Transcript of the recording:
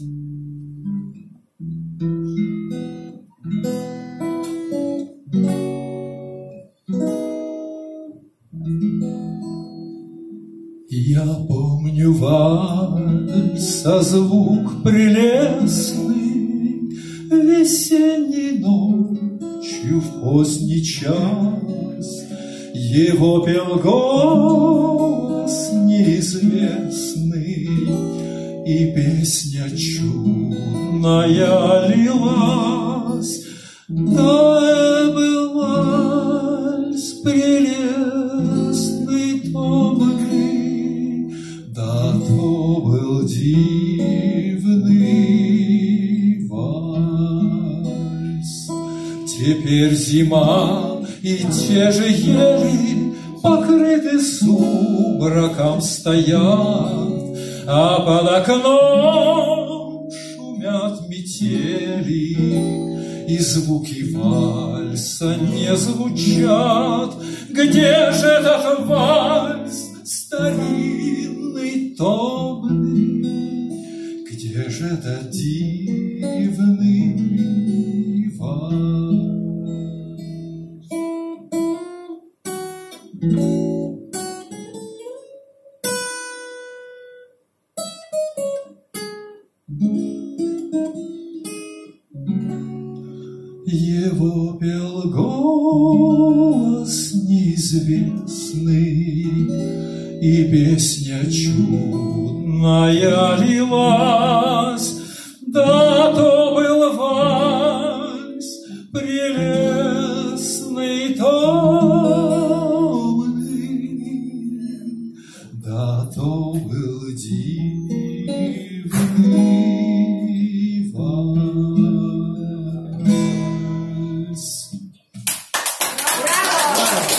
Я помню вальс, а звук прелестный, Весенней ночью в поздний час. Его пел голос И песня чудная лилась, Да был вальс прелестный, томный, Да то был дивный вальс. Теперь зима, и те же ели покрыты сумраком стоят, а под окном шумят метели, И звуки вальса не звучат. Где же этот вальс старинный, томный? Где же этот дивный вальс? Его пел голос неизвестный, И песня чудная лилась, Bora!